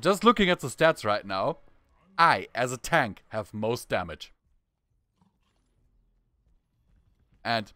Just looking at the stats right now, I, as a tank, have most damage. And